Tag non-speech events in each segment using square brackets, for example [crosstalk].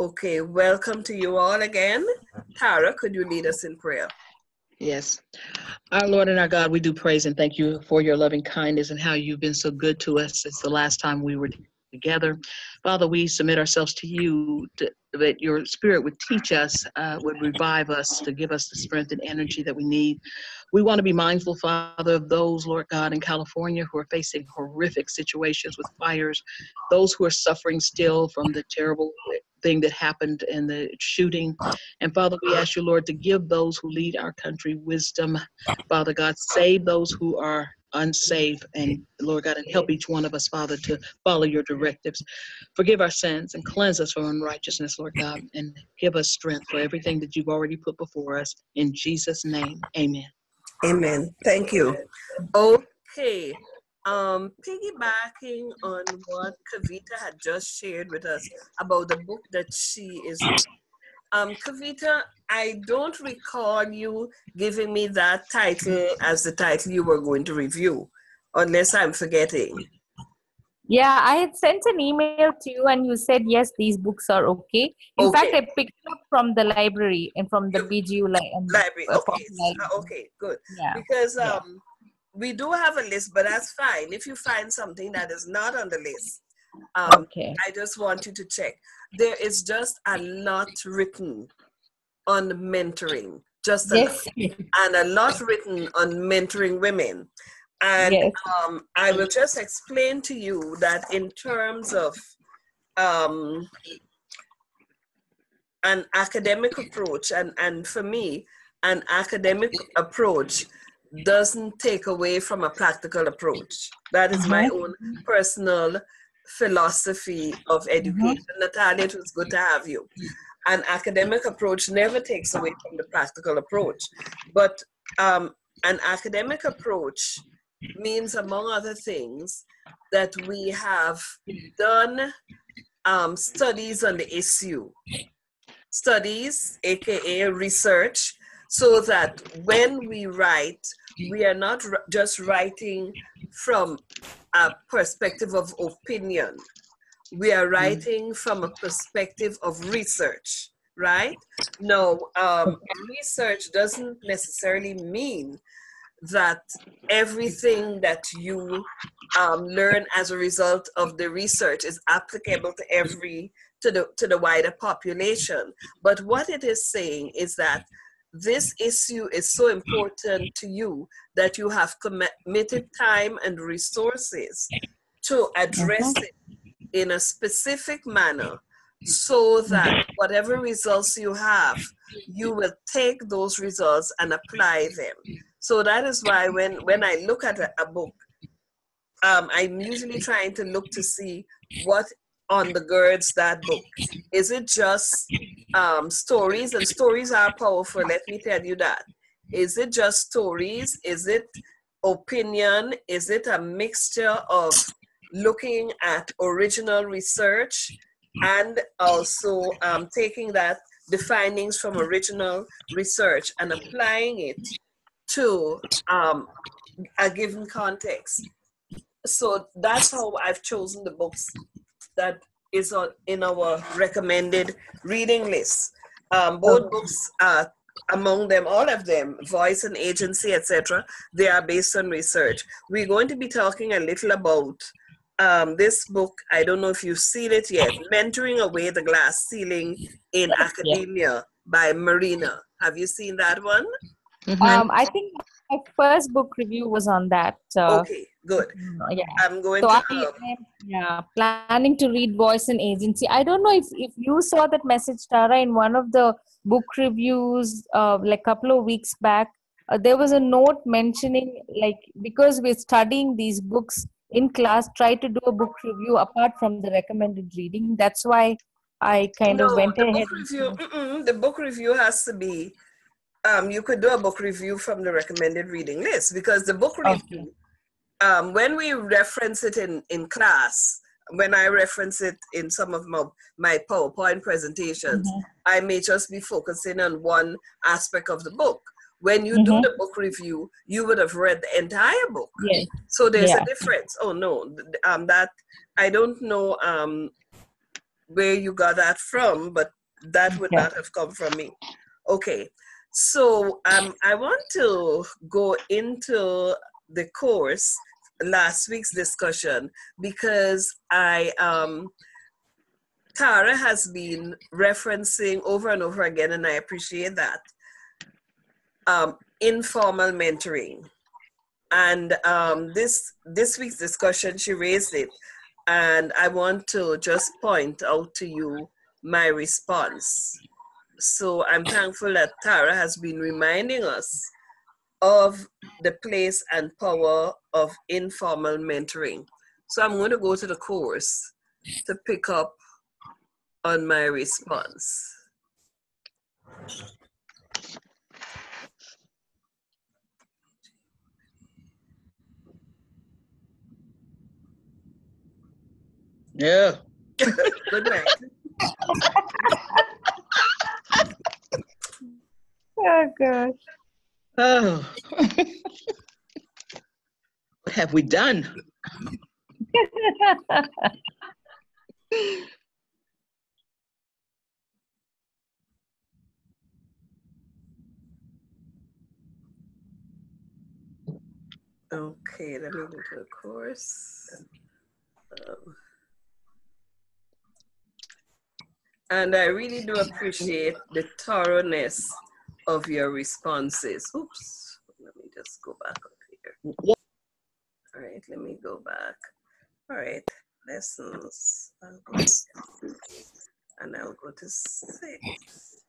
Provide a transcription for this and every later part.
Okay, welcome to you all again. Tara, could you lead us in prayer? Yes. Our Lord and our God, we do praise and thank you for your loving kindness and how you've been so good to us since the last time we were together. Father, we submit ourselves to you to, that your spirit would teach us, uh, would revive us, to give us the strength and energy that we need. We want to be mindful, Father, of those, Lord God, in California who are facing horrific situations with fires, those who are suffering still from the terrible thing that happened in the shooting. And Father, we ask you, Lord, to give those who lead our country wisdom. Father God, save those who are unsafe. And Lord God, and help each one of us, Father, to follow your directives. Forgive our sins and cleanse us from unrighteousness, Lord God, and give us strength for everything that you've already put before us. In Jesus' name, amen. Amen. Thank you. Okay. Um, piggybacking on what Kavita had just shared with us about the book that she is um, Kavita, I don't recall you giving me that title as the title you were going to review, unless I'm forgetting. Yeah, I had sent an email to you and you said, yes, these books are okay. In Okay. fact, I picked up from the library and from the BGU li- um, Library. Okay. library. uh, Okay, good. Yeah. Because Yeah. We do have a list, but that's fine. If you find something that is not on the list, um, Okay. I just want you to check. There is just a lot written on mentoring, just a Yes. and a lot written on mentoring women. And Yes. um, I will just explain to you that in terms of um, an academic approach, and, and for me, an academic approach doesn't take away from a practical approach. That is my own personal philosophy of education. Natalia, it was good to have you. An academic approach never takes away from the practical approach, but um, an academic approach means, among other things, that we have done um, studies on the issue, studies, aka research, so that when we write, we are not r- just writing from a perspective of opinion. We are writing from a perspective of research, right? No, um, research doesn't necessarily mean that everything that you um, learn as a result of the research is applicable to every to the to the wider population. But what it is saying is that this issue is so important to you that you have committed time and resources to address it in a specific manner so that whatever results you have, you will take those results and apply them. So that is why when, when I look at a, a book, um, I'm usually trying to look to see what undergirds that book. Is it just um, stories? And stories are powerful, let me tell you that. Is it just stories? Is it opinion? Is it a mixture of looking at original research and also um, taking that, the findings from original research and applying it to um, a given context? So that's how I've chosen the books that is on, in our recommended reading list. Um, both books are among them, all of them, voice and agency, etc. They are based on research. We're going to be talking a little about um, this book. I don't know if you've seen it yet. Mentoring Away the Glass Ceiling in Academia by Marina. Have you seen that one? Mhm. Um, I think my first book review was on that. So, Okay, good. yeah. I'm going So to. I um, yeah, planning to read Voice and Agency. I don't know if, if you saw that message, Tara, in one of the book reviews, uh, like a couple of weeks back. Uh, there was a note mentioning, like, because we're studying these books in class, try to do a book review apart from the recommended reading. That's why I kind of no, went the ahead. book review. The book review has to be. Um, you could do a book review from the recommended reading list because the book Okay. review. Um, when we reference it in in class, when I reference it in some of my my PowerPoint presentations, Mhm. I may just be focusing on one aspect of the book. When you do Mhm. the book review, you would have read the entire book. Yes. So there's Yeah. a difference. Oh no, um, that I don't know um, where you got that from, but that would Yeah. not have come from me. Okay, so um, I want to go into the course last week's discussion because I um, Tara has been referencing over and over again, and I appreciate that. Um, informal mentoring, and um, this this week's discussion, she raised it, and I want to just point out to you my response. So I'm thankful that Tara has been reminding us of the place and power of informal mentoring. So I'm going to go to the course to pick up on my response. Yeah. [laughs] Good night. [laughs] Oh gosh. Oh. [laughs] what have we done? [laughs] Okay, let me go to the course. Um, and I really do appreciate the thoroughness of your responses. Oops, let me just go back up here. Yeah. All right, let me go back. All right, lessons. I'll go to and I'll go to six.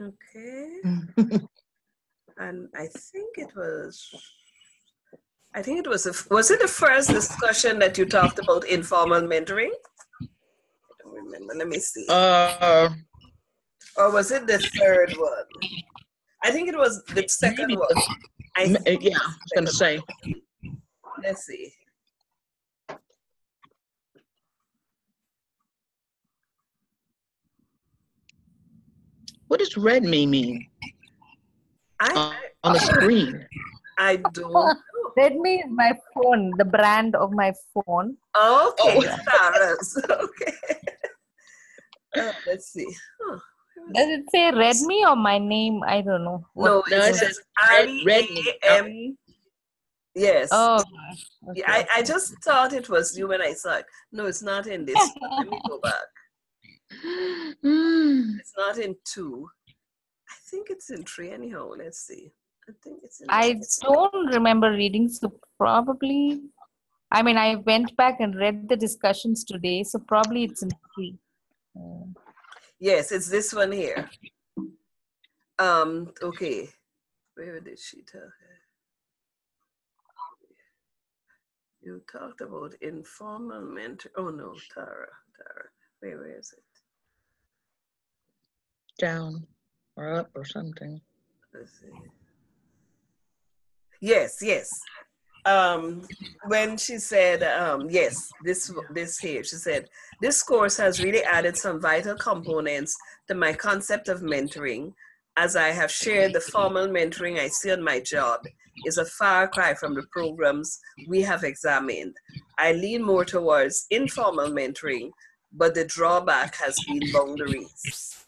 Okay. [laughs] and I think it was, I think it was, a, was it the first discussion that you talked about informal mentoring? I don't remember. Let me see. Uh, or was it the third one? I think it was the second Maybe one. I m- think yeah, I was gonna say. Let's see. What does Redmi mean I uh, on the screen? I don't know. Redmi is my phone, the brand of my phone. Okay, Oh. [laughs] Okay. Uh, let's see. Huh. Does it say Redmi or my name? I don't know. No, No, it it says says R Red- Redmi. Yes. Oh, Yeah, I, I just thought it was you when I saw it. No, it's not in this. Let me go back. Mm. [laughs] It's not in two. I think it's in three anyhow. Let's see. I think it's in I don't remember reading, so probably. I mean, I went back and read the discussions today, so probably it's in three. Mm. Yes, it's this one here. Um, okay. Where did she tell her? You talked about informal mentor. Oh no, Tara, Tara. Wait, where is it? Down or up or something. Let's see. Yes, yes. Um, when she said, um, yes, this this here, she said, this course has really added some vital components to my concept of mentoring. As I have shared, the formal mentoring I see on my job is a far cry from the programs we have examined. I lean more towards informal mentoring, but the drawback has been boundaries.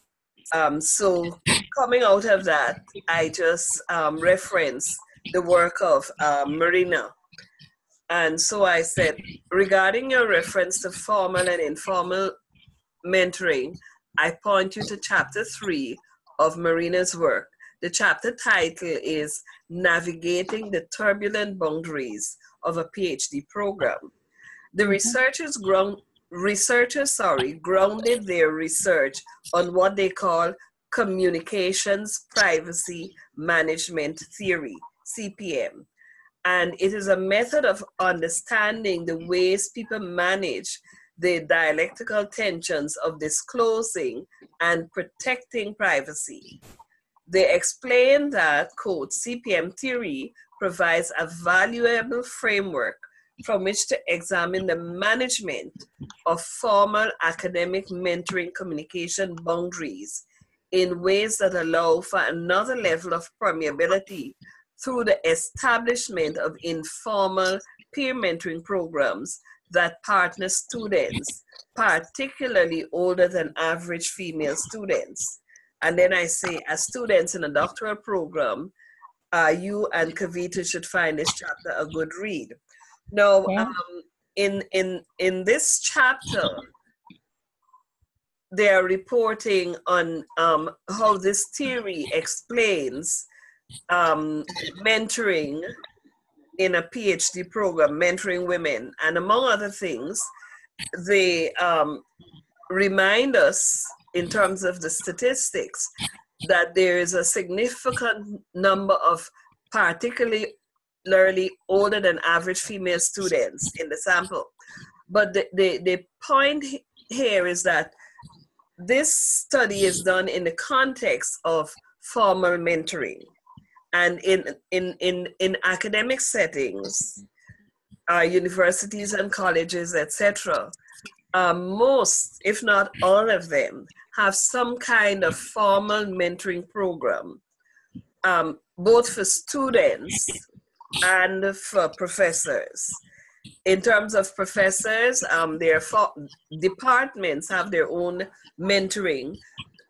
Um, so coming out of that, I just um, referenced the work of um, Marina. And so I said, regarding your reference to formal and informal mentoring, I point you to chapter three of Marina's work. The chapter title is Navigating the Turbulent Boundaries of a PhD Program. The researchers ground researchers sorry grounded their research on what they call communications privacy management theory cpm and it is a method of understanding the ways people manage the dialectical tensions of disclosing and protecting privacy. They explain that quote cpm theory provides a valuable framework from which to examine the management of formal academic mentoring communication boundaries in ways that allow for another level of permeability through the establishment of informal peer mentoring programs that partner students, particularly older than average female students. And then I say, as students in a doctoral program, uh, you and Kavita should find this chapter a good read. Now, um, in in in this chapter, they are reporting on um, how this theory explains um, mentoring in a PhD program, mentoring women, and among other things, they um, remind us in terms of the statistics that there is a significant number of particularly older than average female students in the sample. But the, the, the point here is that this study is done in the context of formal mentoring. And in, in, in, in academic settings, uh, universities and colleges, etc., uh, most, if not all of them, have some kind of formal mentoring program, um, both for students and for professors. In terms of professors, um, their departments have their own mentoring,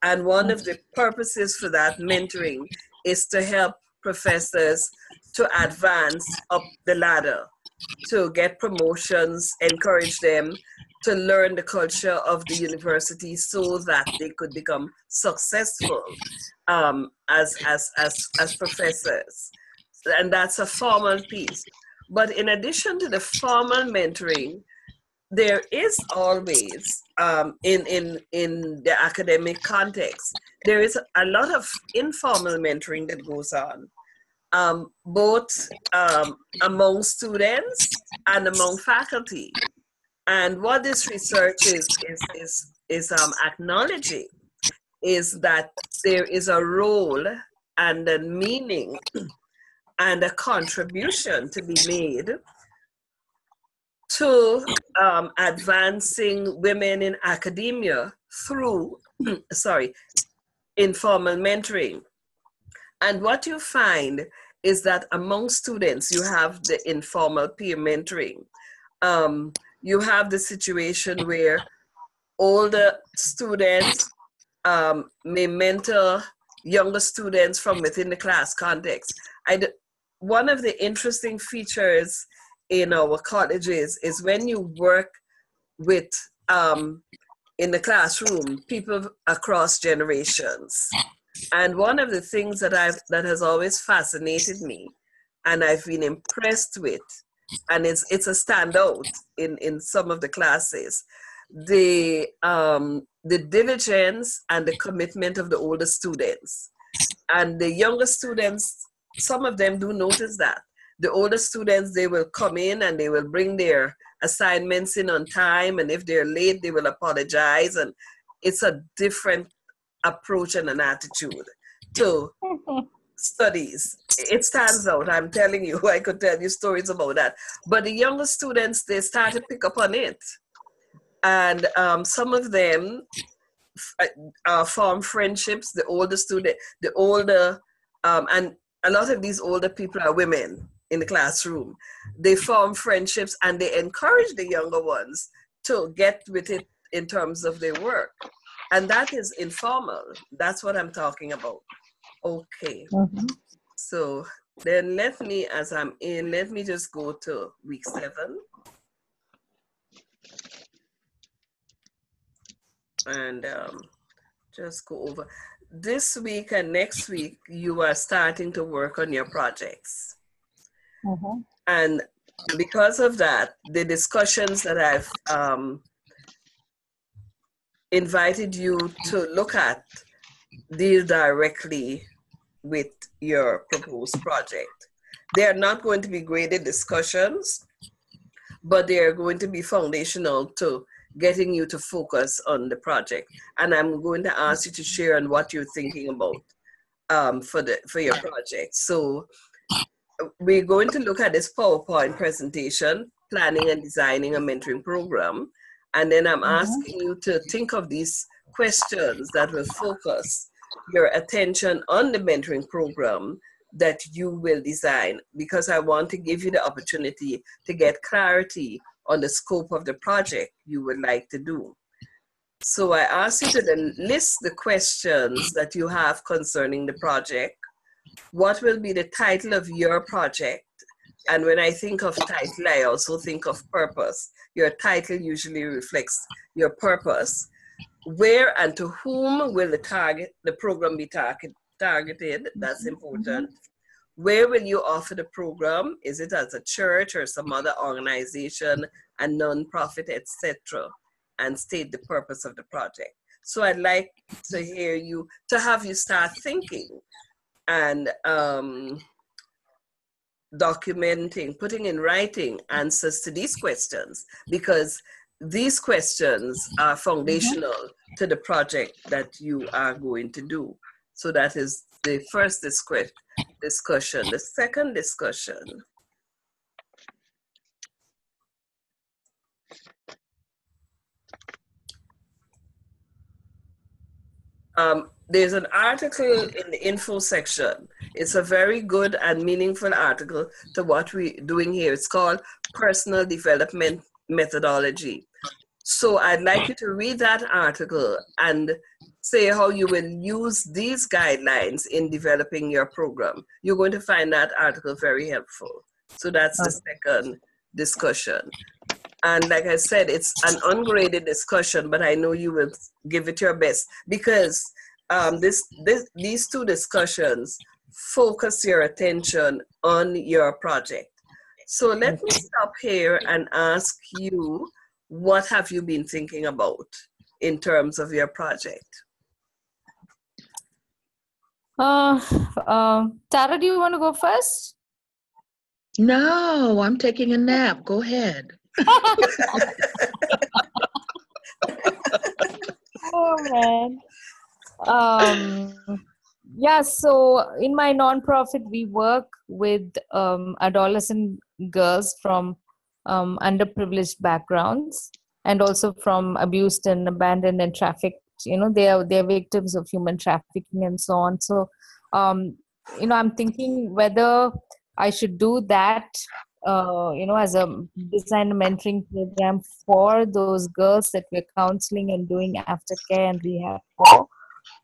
and one of the purposes for that mentoring is to help professors to advance up the ladder, to get promotions, encourage them to learn the culture of the university so that they could become successful um, as, as, as, as professors. And that's a formal piece. But in addition to the formal mentoring, there is always um, in in in the academic context there is a lot of informal mentoring that goes on um, both um, among students and among faculty. And what this research is, is, is, is um, acknowledging is that there is a role and a meaning [clears throat] and a contribution to be made to um, advancing women in academia through, [clears throat] sorry, informal mentoring. And what you find is that among students, you have the informal peer mentoring. Um, you have the situation where older students um, may mentor younger students from within the class context. I, one of the interesting features in our colleges is when you work with um, in the classroom people across generations. And one of the things that I've that has always fascinated me and I've been impressed with and it's it's a standout in in some of the classes the um the diligence and the commitment of the older students and the younger students some of them do notice that the older students they will come in and they will bring their assignments in on time and if they're late they will apologize and it's a different approach and an attitude to [laughs] studies. It stands out. I'm telling you, [laughs] I could tell you stories about that. But the younger students, they start to pick up on it. And um, some of them uh, uh, form friendships. The older student, the older, um, and a lot of these older people are women in the classroom. They form friendships and they encourage the younger ones to get with it in terms of their work. And that is informal. That's what I'm talking about. Okay. Mm-hmm. So then let me, as I'm in, let me just go to week seven. And um, just go over. This week and next week, you are starting to work on your projects. Mm-hmm. And because of that, the discussions that I've um, invited you to look at deal directly with your proposed project. They are not going to be graded discussions, but they are going to be foundational to getting you to focus on the project. And I'm going to ask you to share on what you're thinking about um, for the for your project. So we're going to look at this PowerPoint presentation, planning and designing a mentoring program. And then I'm mm-hmm. asking you to think of these questions that will focus your attention on the mentoring program that you will design because I want to give you the opportunity to get clarity on the scope of the project you would like to do. So I ask you to then list the questions that you have concerning the project. What will be the title of your project? And when I think of title, I also think of purpose. Your title usually reflects your purpose. Where and to whom will the target the program be target, targeted? That's mm-hmm. important. Where will you offer the program? Is it as a church or some other organization, a non-profit, etc.? And state the purpose of the project. So I'd like to hear you, to have you start thinking and um, documenting, putting in writing answers to these questions because these questions are foundational mm-hmm. to the project that you are going to do. So that is the first discussion. The second discussion um, there's an article in the info section. It's a very good and meaningful article to what we're doing here. It's called Personal Development Methodology. So I'd like you to read that article and say how you will use these guidelines in developing your program. You're going to find that article very helpful. So that's the second discussion. And like I said, it's an ungraded discussion, but I know you will give it your best because um, this, this, these two discussions focus your attention on your project. So let me stop here and ask you, what have you been thinking about in terms of your project? Uh, uh, Tara, do you want to go first? No, I'm taking a nap. Go ahead. [laughs] oh man um, yeah so in my nonprofit we work with um, adolescent girls from um, underprivileged backgrounds and also from abused and abandoned and trafficked you know they are they're victims of human trafficking and so on. So um, you know i'm thinking whether i should do that uh, you know as a design mentoring program for those girls that we're counseling and doing aftercare and rehab for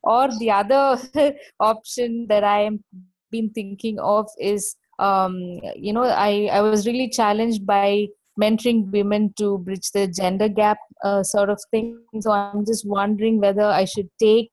or the other [laughs] option that i am been thinking of is um, you know i i was really challenged by mentoring women to bridge the gender gap uh, sort of thing. So i'm just wondering whether i should take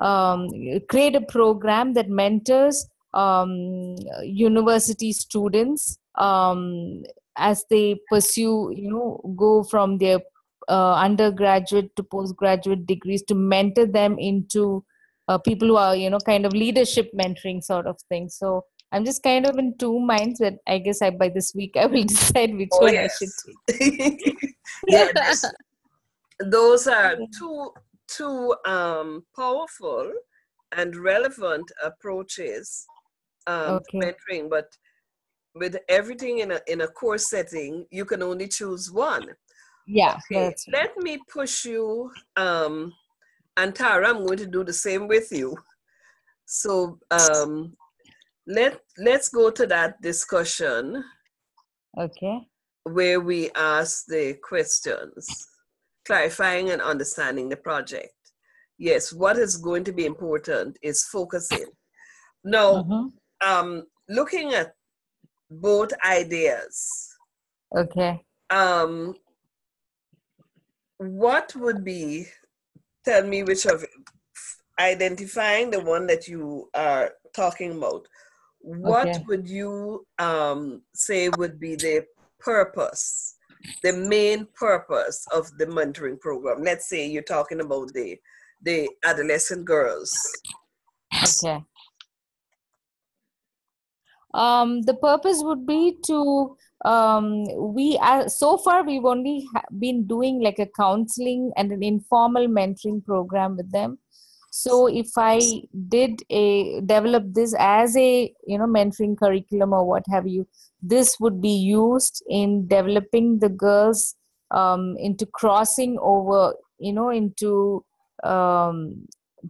um, create a program that mentors um, university students um, as they pursue you know go from their uh, undergraduate to postgraduate degrees to mentor them into uh, people who are you know kind of leadership mentoring sort of thing so i'm just kind of in two minds but i guess i by this week i will [laughs] decide which oh, one yes. i should take [laughs] yeah this, [laughs] those are two two um, powerful and relevant approaches um, okay. mentoring but with everything in a in a course setting you can only choose one yeah. Okay. Let me push you. Um, and Tara, I'm going to do the same with you. So um, let let's go to that discussion. Okay. Where we ask the questions, clarifying and understanding the project. Yes, what is going to be important is focusing. Now, mm-hmm. um, looking at both ideas. Okay. Um, what would be tell me which of identifying the one that you are talking about what okay. would you um, say would be the purpose the main purpose of the mentoring program? Let's say you're talking about the the adolescent girls. Okay. Um, the purpose would be to um, we are so far we've only ha- been doing like a counseling and an informal mentoring program with them. So if i did a develop this as a you know mentoring curriculum or what have you this would be used in developing the girls um, into crossing over you know into um,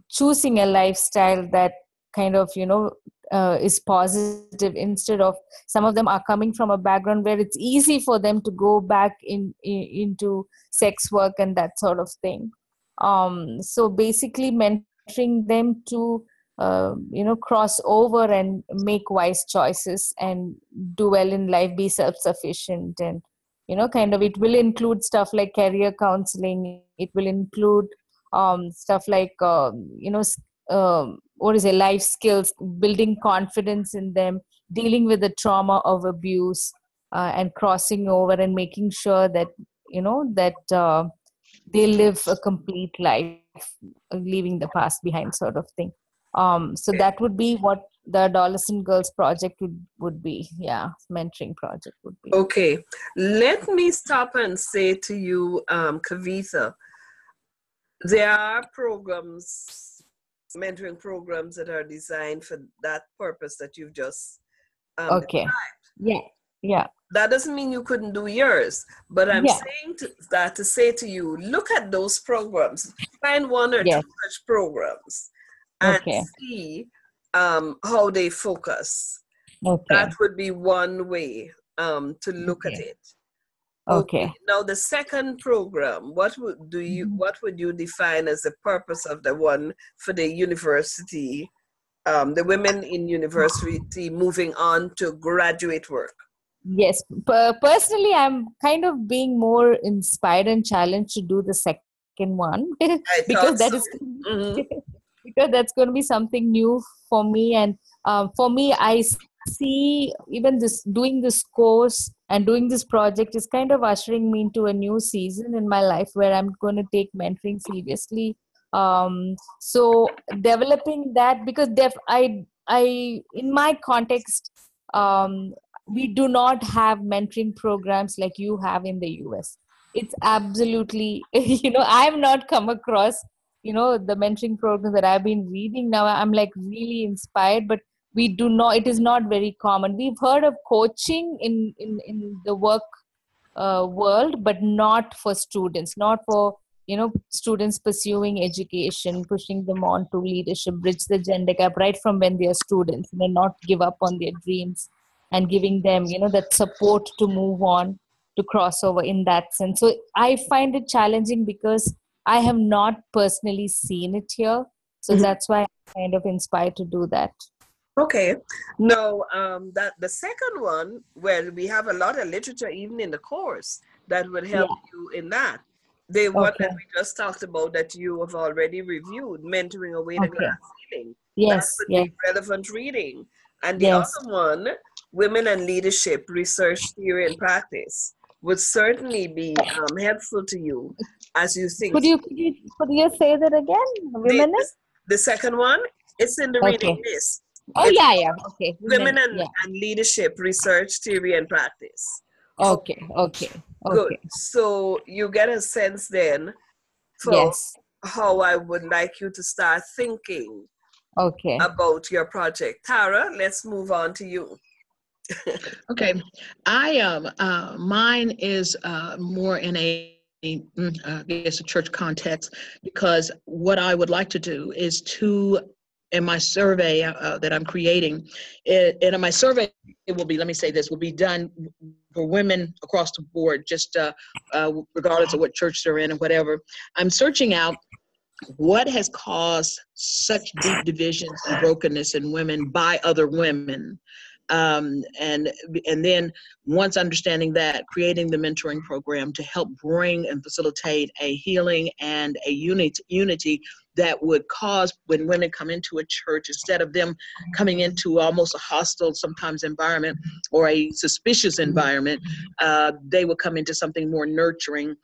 choosing a lifestyle that kind of you know uh, is positive instead of some of them are coming from a background where it's easy for them to go back in, in into sex work and that sort of thing. Um, so basically mentoring them to uh, you know cross over and make wise choices and do well in life be self-sufficient and you know kind of it will include stuff like career counseling. It will include um, stuff like uh, you know um, what is it life skills building confidence in them dealing with the trauma of abuse uh, and crossing over and making sure that you know that uh, they live a complete life leaving the past behind sort of thing. Um, so that would be what the adolescent girls project would, would be. Yeah mentoring project would be. Okay. Let me stop and say to you um, kavitha there are programs mentoring programs that are designed for that purpose that you've just um, okay described. yeah yeah that doesn't mean you couldn't do yours but i'm yeah. saying to, that to say to you look at those programs find one or yes. two such programs and okay. see um, how they focus okay. that would be one way um, to look okay. at it okay. now the second program what would do you mm-hmm. what would you define as the purpose of the one for the university um, the women in university moving on to graduate work yes personally i'm kind of being more inspired and challenged to do the second one [laughs] because that so. is [laughs] mm-hmm. [laughs] because that's going to be something new for me and um, for me i see even this doing this course and doing this project is kind of ushering me into a new season in my life where i'm going to take mentoring seriously. Um, so developing that because def i i in my context um, we do not have mentoring programs like you have in the us it's absolutely [laughs] you know i have not come across you know the mentoring program that i've been reading. Now i'm like really inspired but we do not it is not very common. We've heard of coaching in in, in the work uh, world but not for students not for you know students pursuing education pushing them on to leadership bridge the gender gap right from when they are students and not give up on their dreams and giving them you know that support to move on to cross over in that sense. So i find it challenging because i have not personally seen it here. So mm-hmm. that's why i'm kind of inspired to do that okay no um that the second one where we have a lot of literature even in the course that would help yeah. you in that the okay. one that we just talked about that you have already reviewed mentoring away the okay. glass ceiling yes yes. relevant reading and the yes. other one women and leadership research theory and practice would certainly be um, helpful to you as you think. Could you could you, could you say that again? Women. The, the second one, it's in the okay. reading list. Oh it's yeah, yeah. Okay. Women, and, yeah. and leadership research theory and practice. Okay, okay, okay. Good. So you get a sense then for yes. how I would like you to start thinking okay about your project. Tara, let's move on to you [laughs] okay, I um uh, mine is uh, more in a mm, uh, I guess a church context because what I would like to do is to in my survey uh, uh that I'm creating, it, and in my survey it will be let me say this will be done for women across the board, just uh, uh, regardless of what church they're in and whatever. I'm searching out what has caused such deep divisions and brokenness in women by other women um, and and then once understanding that creating the mentoring program to help bring and facilitate a healing and a unity unity that would cause when women come into a church instead of them coming into almost a hostile sometimes environment or a suspicious environment uh, they would come into something more nurturing.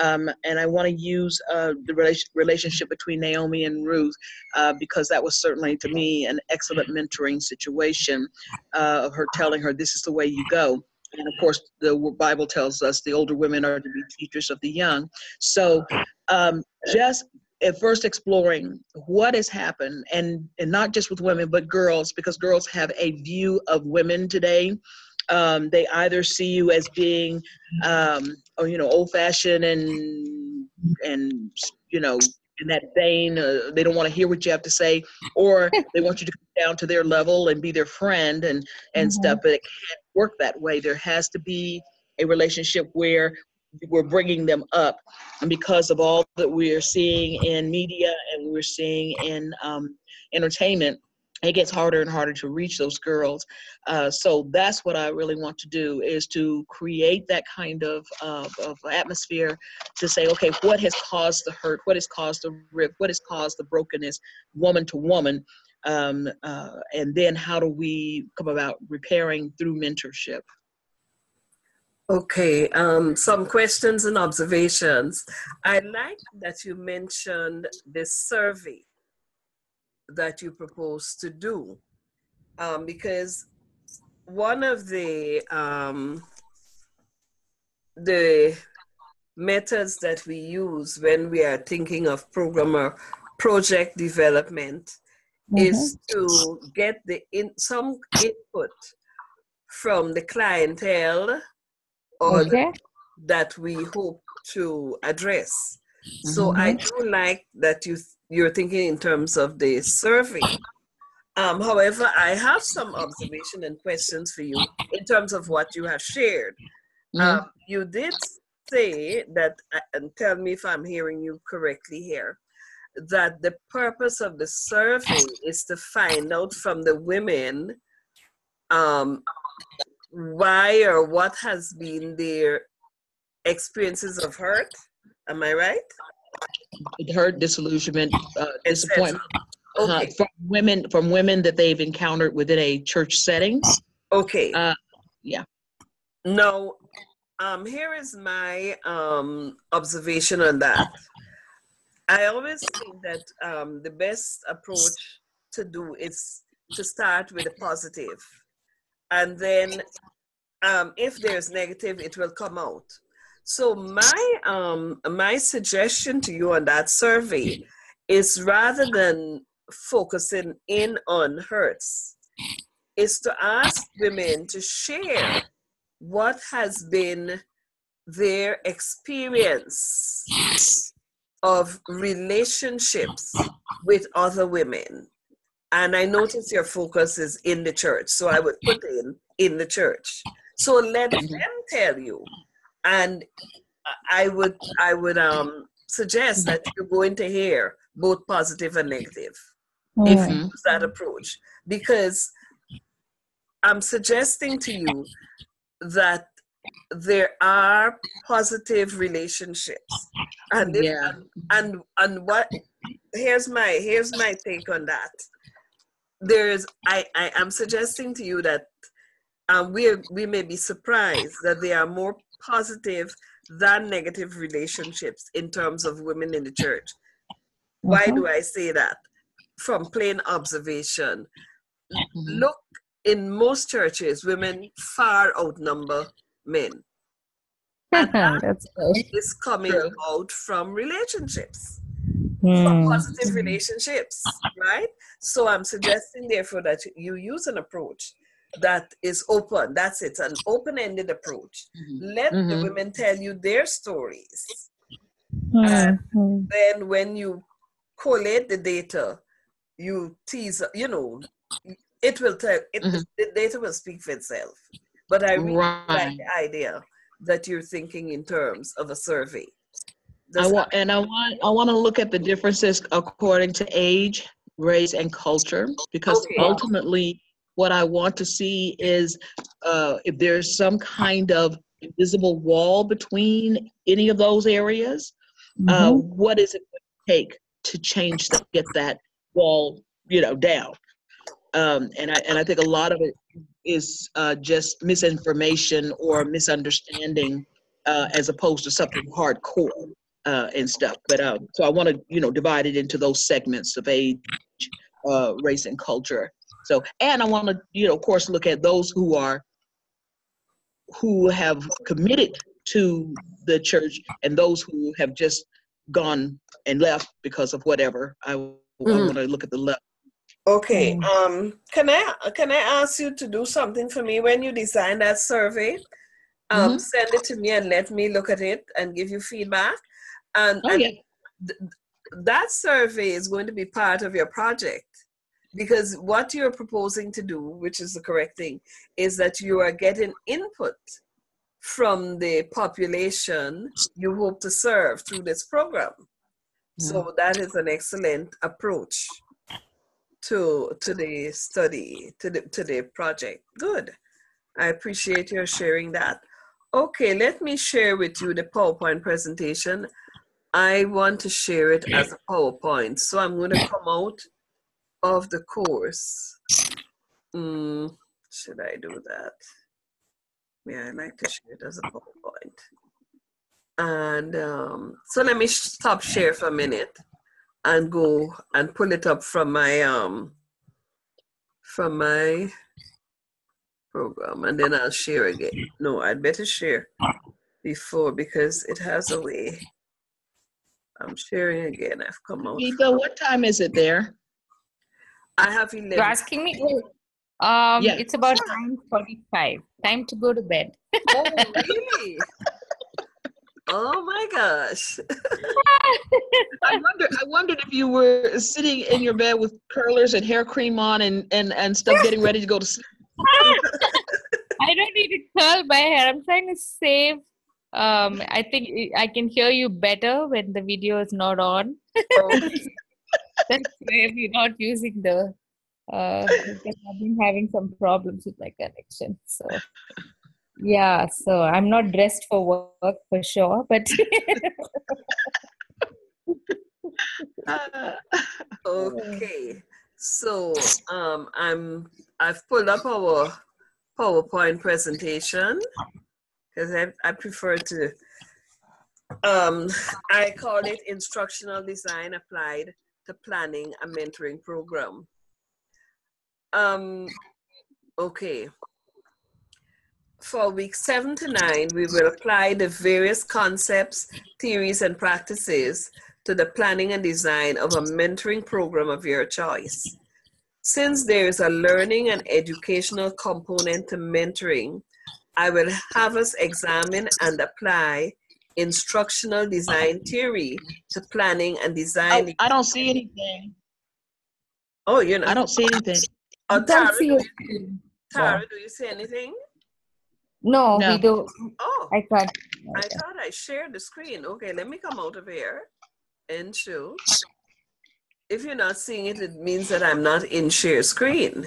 Um, and i want to use uh, the relation, relationship between naomi and ruth uh, because that was certainly to me an excellent mentoring situation uh, of her telling her this is the way you go. And of course the bible tells us the older women are to be teachers of the young. So um, just at first exploring what has happened and and not just with women but girls because girls have a view of women today um, they either see you as being um, or, oh, you know old fashioned and and you know in that vein. Uh, they don't want to hear what you have to say, or [laughs] they want you to come down to their level and be their friend and and mm-hmm. stuff. But it can't work that way. There has to be a relationship where we're bringing them up, and because of all that we are seeing in media and we're seeing in um, entertainment it gets harder and harder to reach those girls. Uh, so that's what I really want to do is to create that kind of, of atmosphere to say, okay, what has caused the hurt? What has caused the rip? What has caused the brokenness, woman to woman? Um, uh, and then how do we come about repairing through mentorship? Okay, um, some questions and observations. I like that you mentioned this survey that you propose to do. Um, because one of the um, the methods that we use when we are thinking of programmer project development mm-hmm. is to get the in, some input from the clientele or okay. that we hope to address. Mm-hmm. So I do like that you you're thinking in terms of the survey. Um, however, I have some observation and questions for you in terms of what you have shared. Mm-hmm. Um, you did say that, uh, and tell me if I'm hearing you correctly here, that the purpose of the survey is to find out from the women um, why or what has been their experiences of hurt. Am I right? hurt, disillusionment, uh, disappointment. Uh, okay. Uh, from women from women that they've encountered within a church setting. Okay. Uh, yeah. No. Um, here is my um, observation on that. I always think that um, the best approach to do is to start with a positive, and then um, if there's negative, it will come out. So my um my suggestion to you on that survey is rather than focusing in on hurts, is to ask women to share what has been their experience of relationships with other women. And I notice your focus is in the church. So I would put in in the church. So let them tell you and I would I would um suggest that you're going to hear both positive and negative mm. if you use that approach because I'm suggesting to you that there are positive relationships and if, yeah. and and what here's my here's my take on that there's I, I am suggesting to you that um, we we may be surprised that there are more positive than negative relationships in terms of women in the church. Why do I say that? From plain observation. Mm-hmm. Look, in most churches, women far outnumber men. And [laughs] that is coming True. out from relationships, mm. from [laughs] positive relationships, right? So I'm suggesting, therefore, that you use an approach that is open. That's it, an open ended approach. Mm-hmm. Let mm-hmm. the women tell you their stories. Mm-hmm. And then when you collate the data, you tease, you know, it will tell, it, mm-hmm. the data will speak for itself. But I really right. like the idea that you're thinking in terms of a survey. I want, and I want I want to look at the differences according to age, race, and culture because okay. ultimately what I want to see is uh, if there's some kind of invisible wall between any of those areas, uh, mm-hmm. uh, what is it going to take to change to get that wall, you know, down? Um, and I and I think a lot of it is uh, just misinformation or misunderstanding, uh, as opposed to something hardcore uh, and stuff. But um, so I want to you know divide it into those segments of age, race, and culture so, and I want to, you know, of course, look at those who are who have committed to the church and those who have just gone and left because of whatever. I, mm-hmm. I want to look at the left. Okay. Mm. Um. Can I can I ask you to do something for me when you design that survey? Um. Mm-hmm. Send it to me and let me look at it and give you feedback. And, oh, and yeah. th- that survey is going to be part of your project because what you're proposing to do, which is the correct thing, is that you are getting input from the population you hope to serve through this program. Mm. So that is an excellent approach to to the study, to the to the project. Good. I appreciate your sharing that. Okay, let me share with you the PowerPoint presentation. I want to share it as a PowerPoint. So I'm going to come out of the course. Mm, should I do that? Yeah, I like to share it as a PowerPoint. And um, so let me stop share for a minute and go and pull it up from my um from my program and then I'll share again. No, I'd better share before because it has a way. I'm sharing again. I've come out. Eva, what time is it there? I have 11. You're asking me? Um, Yeah. It's about 9.45. Time to go to bed. Oh, really? [laughs] oh my gosh. I wonder. I wondered if you were sitting in your bed with curlers and hair cream on and and and stuff, getting ready to go to sleep. [laughs] I don't need to curl my hair. I'm trying to save. Um, I think I- can hear you better when the video is not on. [laughs] That's why we're not using the. Uh, because I've been having some problems with my connection. So, yeah. So I'm not dressed for work for sure, but Uh, [laughs] Okay. So um I'm I've pulled up our PowerPoint presentation because I, I prefer to um [laughs] I call it instructional design applied to planning a mentoring program. Um okay. For week seven to nine, we will apply the various concepts, theories, and practices to the planning and design of a mentoring program of your choice. Since there is a learning and educational component to mentoring, I will have us examine and apply instructional design theory to planning and I, design. I don't see anything. Oh, you know. I don't see anything. Oh, don't Tara, see do it. you, Tara, do you see anything? no, No. we don't. Oh, I can't. I thought I shared the screen. Okay, let me come out of here and show. If you're not seeing it, it means that I'm not in share screen.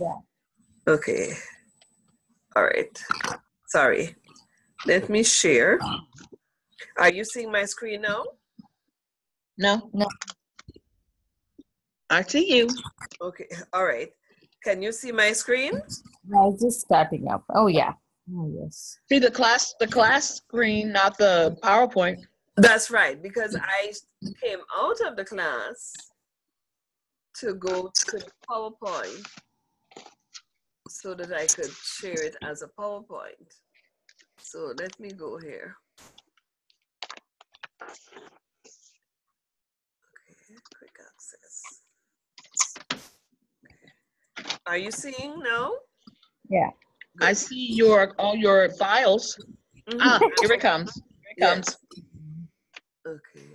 Yeah. Okay. All right. Sorry. Let me share. Are you seeing my screen now? No. No. I see you. Okay. All right. Can you see my screen? I was just starting up. Oh yeah. Oh yes. See the class, the class screen, not the PowerPoint. That's right, because I came out of the class to go to the PowerPoint so that I could share it as a PowerPoint. So let me go here. Okay, quick access. Okay. Are you seeing now? Yeah. I see your all your files. Mhm. Ah, here it comes. Here it Yes. comes. Okay.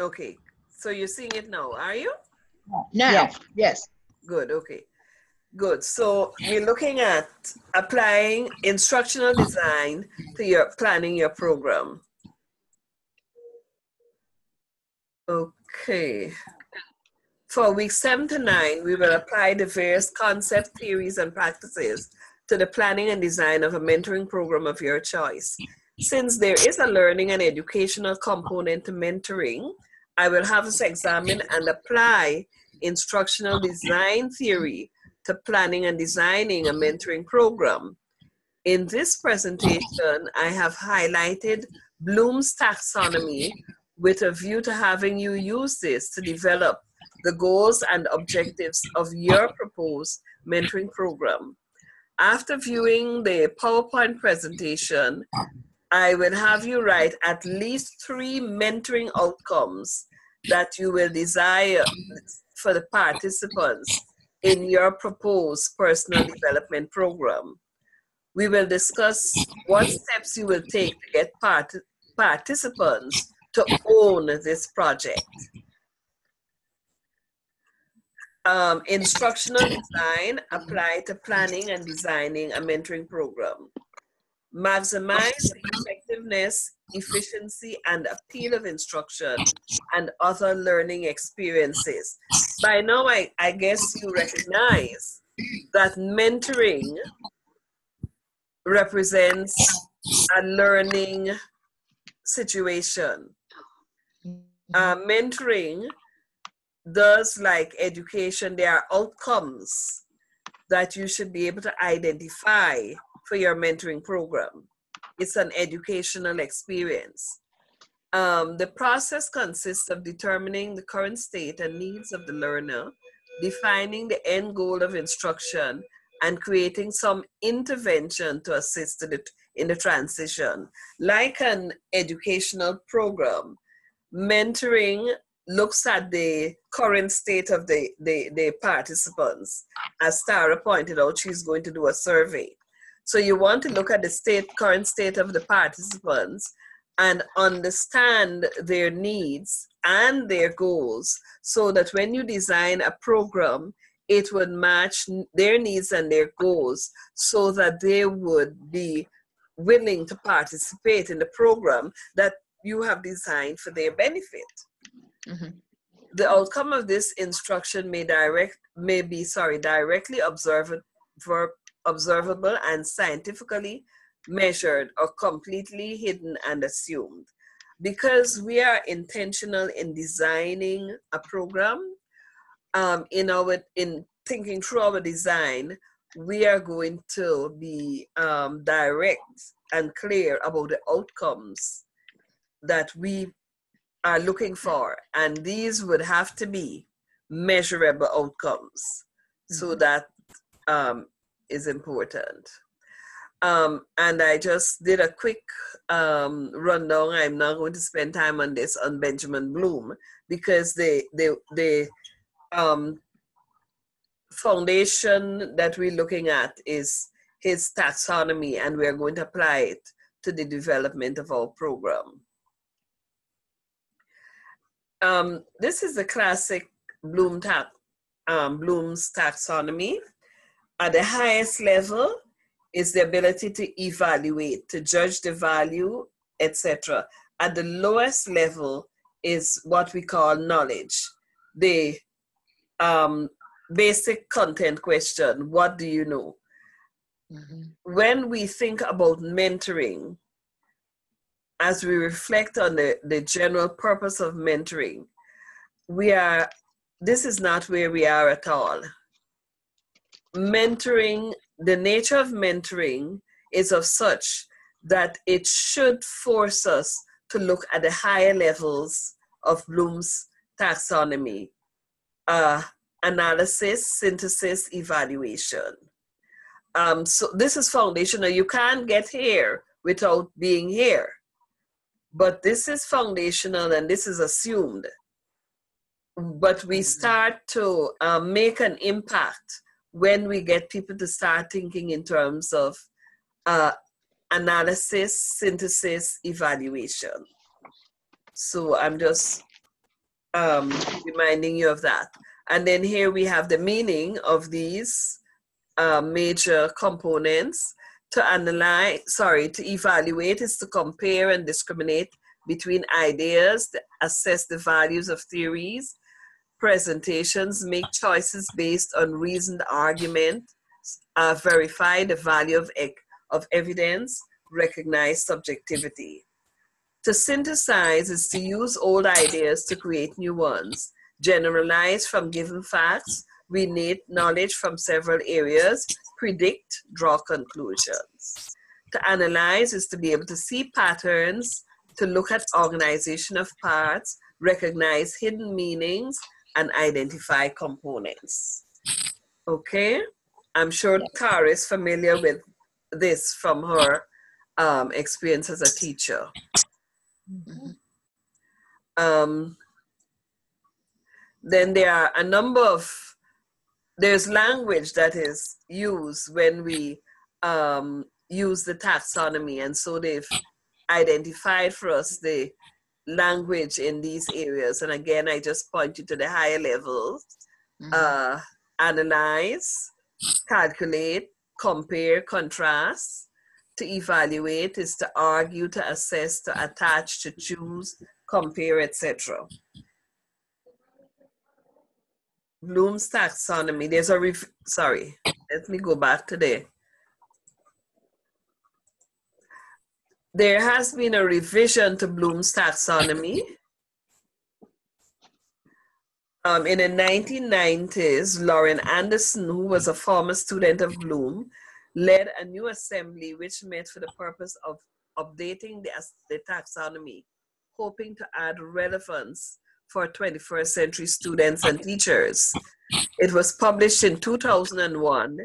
Okay, so you're seeing it now, are you? Now, Yeah. yes. Good, okay. Good. So we're looking at applying instructional design to your planning your program. Okay. For week seven to nine, we will apply the various concepts, theories, and practices to the planning and design of a mentoring program of your choice. Since there is a learning and educational component to mentoring, I will have us examine and apply instructional design theory to planning and designing a mentoring program. In this presentation, I have highlighted Bloom's taxonomy with a view to having you use this to develop the goals and objectives of your proposed mentoring program. After viewing the PowerPoint presentation, I will have you write at least three mentoring outcomes that you will desire for the participants in your proposed personal development program. we will discuss what steps you will take to get part- participants to own this project. Um, instructional design apply to planning and designing a mentoring program. Maximize the effectiveness, efficiency, and appeal of instruction and other learning experiences. By now, I, I guess you recognize that mentoring represents a learning situation. Uh, mentoring does like education, there are outcomes that you should be able to identify for your mentoring program. It's an educational experience. Um, the process consists of determining the current state and needs of the learner, defining the end goal of instruction, and creating some intervention to assist in the, in the transition. Like an educational program, mentoring looks at the current state of the, the, the participants. As Tara pointed out, she's going to do a survey. So you want to look at the state, current state of the participants and understand their needs and their goals so that when you design a program, it would match their needs and their goals so that they would be willing to participate in the program that you have designed for their benefit. Mm-hmm. The outcome of this instruction may direct may be sorry directly observable, observable and scientifically measured or completely hidden and assumed. Because we are intentional in designing a program, um, in our in thinking through our design, we are going to be um, direct and clear about the outcomes that we are looking for. And these would have to be measurable outcomes. Mm-hmm. So that um, is important. Um, and I just did a quick um, rundown. I'm not going to spend time on this on Benjamin Bloom because the the the um, foundation that we're looking at is his taxonomy, and we are going to apply it to the development of our program. Um, this is the classic Bloom ta- um, Bloom's taxonomy. At the highest level is the ability to evaluate, to judge the value, etc. At the lowest level is what we call knowledge, the um, basic content question What do you know? Mm-hmm. When we think about mentoring, as we reflect on the, the general purpose of mentoring, we are, this is not where we are at all. Mentoring, the nature of mentoring is of such that it should force us to look at the higher levels of Bloom's taxonomy uh, analysis, synthesis, evaluation. Um, so this is foundational. You can't get here without being here. But this is foundational and this is assumed. But we mm-hmm. start to uh, make an impact when we get people to start thinking in terms of uh, analysis, synthesis, evaluation. So I'm just um, reminding you of that. And then here we have the meaning of these uh, major components to analyze, sorry, to evaluate is to compare and discriminate between ideas, assess the values of theories, presentations, make choices based on reasoned argument, uh, verify the value of, of evidence, recognize subjectivity. To synthesize is to use old ideas to create new ones, generalize from given facts, relate knowledge from several areas, predict, draw conclusions. To analyze is to be able to see patterns, to look at organization of parts, recognize hidden meanings, and identify components. Okay? I'm sure Tara is familiar with this from her um, experience as a teacher. Um, then there are a number of there's language that is used when we um, use the taxonomy. And so they've identified for us the language in these areas. And again, I just point you to the higher levels mm-hmm. uh, analyze, calculate, compare, contrast. To evaluate is to argue, to assess, to attach, to choose, compare, etc. Bloom's taxonomy. There's a ref- sorry. Let me go back to there. There has been a revision to Bloom's taxonomy. Um, in the 1990s, Lorin Anderson, who was a former student of Bloom, led a new assembly which met for the purpose of updating the, the taxonomy, hoping to add relevance for 21st century students and teachers. It was published in 2001,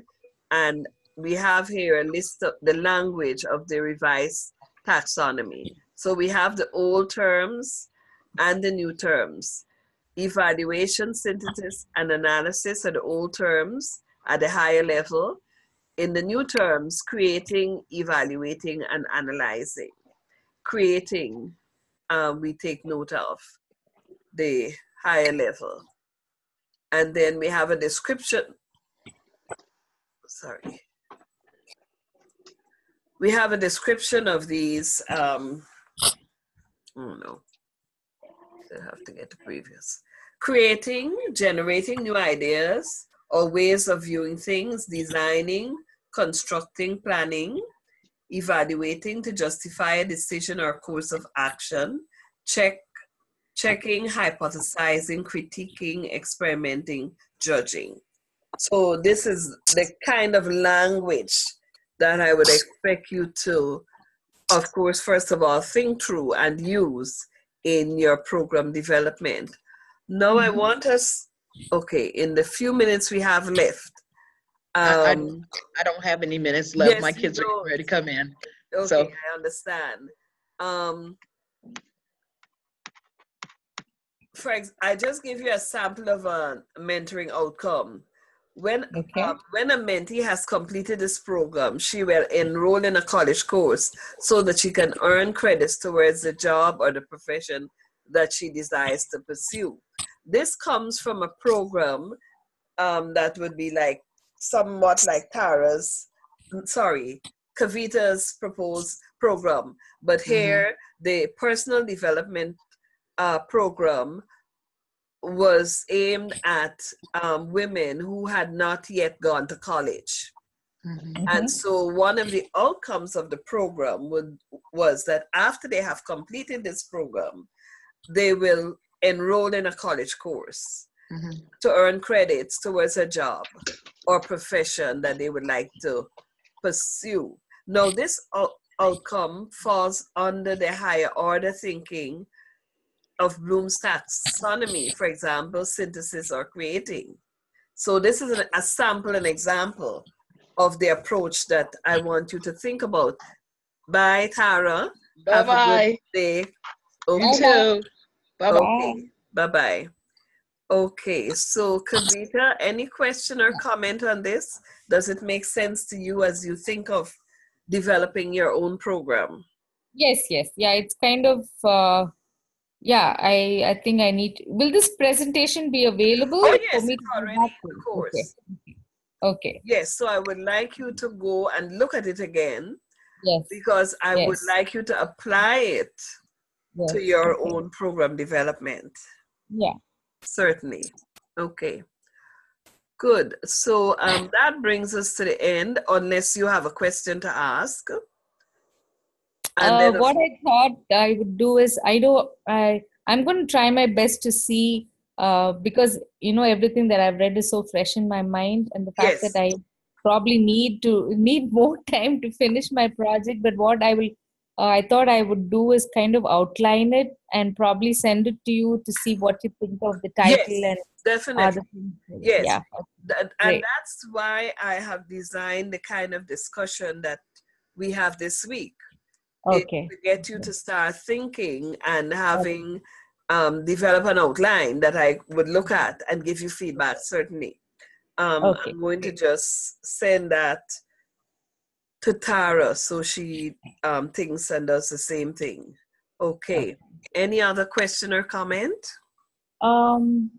and we have here a list of the language of the revised taxonomy. So we have the old terms and the new terms. Evaluation, synthesis, and analysis are the old terms at the higher level. In the new terms, creating, evaluating, and analyzing. Creating, um, we take note of the higher level. And then we have a description. Sorry. We have a description of these. Um, oh no. I have to get the previous. Creating, generating new ideas or ways of viewing things, designing, constructing, planning, evaluating to justify a decision or course of action, check, checking, hypothesizing, critiquing, experimenting, judging. So this is the kind of language that I would expect you to, of course, first of all, think through and use in your program development. Now mm-hmm. I want us, okay, in the few minutes we have left. Um, I, I, don't have any minutes left. Yes, My kids are ready to come in. Okay, so. I understand. Um, for ex- I just give you a sample of a mentoring outcome. When okay. uh, when a mentee has completed this program, she will enroll in a college course so that she can earn credits towards the job or the profession that she desires to pursue. This comes from a program um, that would be like somewhat like Tara's, sorry, Kavita's proposed program, but mm-hmm. here mm-hmm. the personal development uh, program was aimed at um, women who had not yet gone to college. Mm-hmm. And so, one of the outcomes of the program would, was that after they have completed this program, they will enroll in a college course mm-hmm. to earn credits towards a job or profession that they would like to pursue. Now, this out- outcome falls under the higher order thinking of Bloom's taxonomy, for example, synthesis or creating. So this is an, a sample, an example of the approach that I want you to think about. Bye, Tara. Bye bye. day. Okay. You too. Bye bye. Okay. Bye bye. Okay, so Kavita, any question or comment on this? Does it make sense to you as you think of developing your own program? Yes, yes. Yeah, it's kind of uh, yeah i i think i need to, will this presentation be available oh yes for me already, of course okay. okay. yes so i would like you to go and look at it again yes because i yes. would like you to apply it yes. to your okay. own program development yeah certainly okay good so um, that brings us to the end unless you have a question to ask uh, what I thought I would do is I do I I'm going to try my best to see uh, because you know everything that I've read is so fresh in my mind, and the fact yes. that I probably need to need [laughs] more time to finish my project. But what I will uh, I thought I would do is kind of outline it and probably send it to you to see what you think of the title yes, and definitely yes yeah. And that's why I have designed the kind of discussion that we have this week okay. to get you to start thinking and having um, develop an outline that I would look at and give you feedback, certainly. Um, okay. I'm going to just send that to Tara so she um, thinks and does the same thing. Okay. Any other question or comment? Um,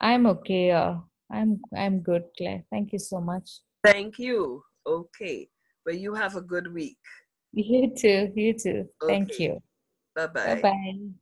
I'm okay. Uh, I'm I'm good, Claire. Thank you so much. Thank you. Okay. Well, you have a good week. You too. You too. Thank you. Bye Bye bye. bye.